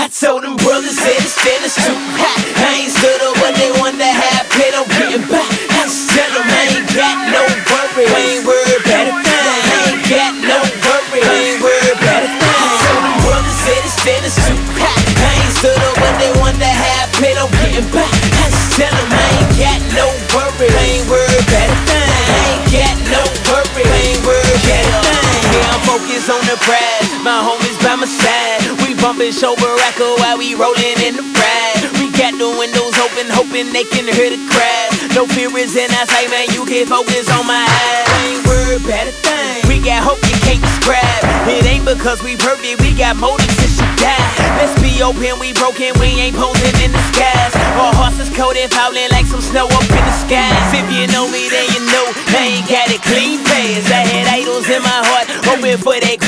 I told them brothers that it's finished too. I ain't stood up what they want to have, paid I'm getting by. I just I ain't got no worry, ain't worried a thing. I ain't got no worry, ain't worried a thing. I told them brothers it's finished too. I ain't stood up they want to have, paid I'm getting by. I just I ain't got no worry, ain't worried a thing. I ain't got no worry, ain't worried a thing. Yeah, I'm focused on the prize, my homies by my side. Bumping Sho Baraka while we rolling in the ride. We got the windows open, hoping they can hear the crash. No fear is in our sight, man. You can focus on my eyes. Ain't worried about a thing. We got hope you can't describe. It ain't because we perfect, we got motives since she died. Let's be open, we broken, we ain't posing in the skies. Our hearts is coated, falling like some snow up in the skies. If you know me, then you know I ain't got it clean past. I had idols in my heart, hoping for that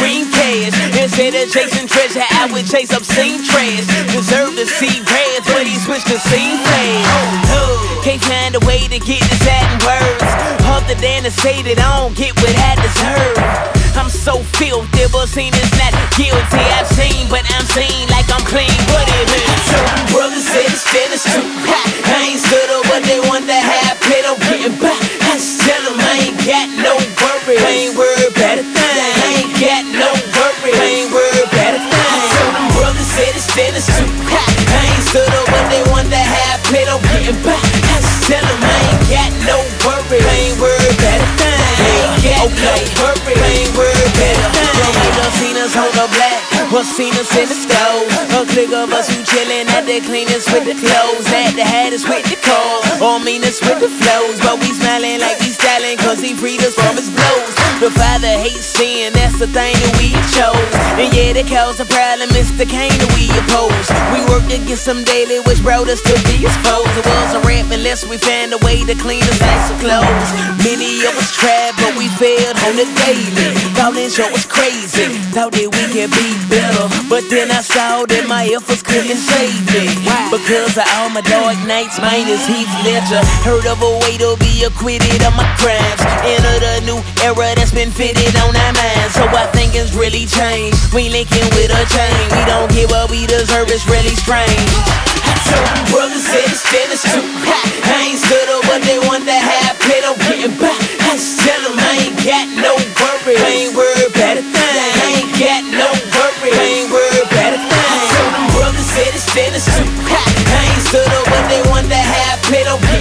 I would chase obscene trash. Deserve to see grass, but he switched to scene fast. Can't find a way to get this out in words. Other than to say that I don't get what I deserve. I'm so filthy, but seen is not guilty. I've seen, but I'm seen like I'm clean. What it means? So brothers said it's finished too. I ain't stood up what they want to have, paid I'm getting by. I tell them I ain't got no worry, I ain't worried about a they want to have, paid I'm getting by. I just tell them I ain't got no worry, I ain't worried about a thing. I ain't got no worry, I ain't worried or seen us in the stove. A clique of us who chillin' at the cleanest with the clothes, at the hatters with the calls, or meanest with the flows. But we smiling like we styling, cause he freed us from his blows. The father hates sin, that's the thing that we chose. And yeah, the cause a problem, Mr. Kane that we oppose. We worked against some daily, which brought us to be exposed. It wasn't rap unless we found a way to clean us like some clothes. Many of us tried, but we failed on the daily. Thought this show was crazy, thought that we could be better. But then I saw that my efforts couldn't save me. Because of all my dark nights, mine is Heath Ledger. Heard of a way to be acquitted of my crimes. Enter the new era that's been fitted on our minds. So I think it's really changed. We linking with a chain. We don't get what we deserve, it's really strange. I told brothers that it's finished too.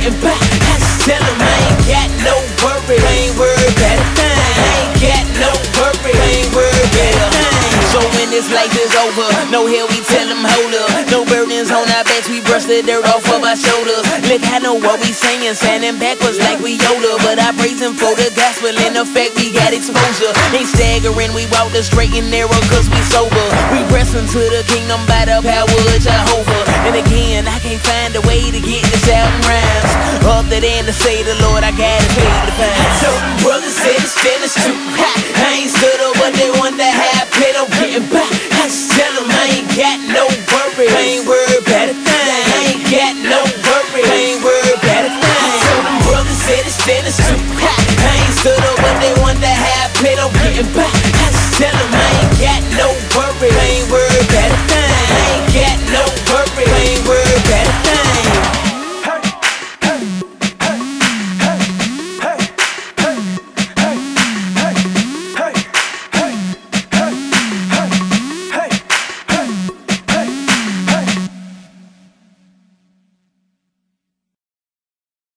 By. I just tell them I ain't got no worry, I ain't worried about a thing. I ain't got no worry, I ain't worried about a thing. So when this life is over, no hell we tell them hold we brush the dirt off of our shoulders. Look, I know what we saying, standing backwards like we Yoda. But I praise him for the gospel the fact we got exposure. Ain't staggering, we walk the straight and narrow cause we sober. We press into the kingdom by the power of Jehovah. And again, I can't find a way to get this in rhymes. Other than to say the Lord, I gotta pay the fine. I them brothers said it's finished too. I ain't stood up what they want to have, paid I'm getting by.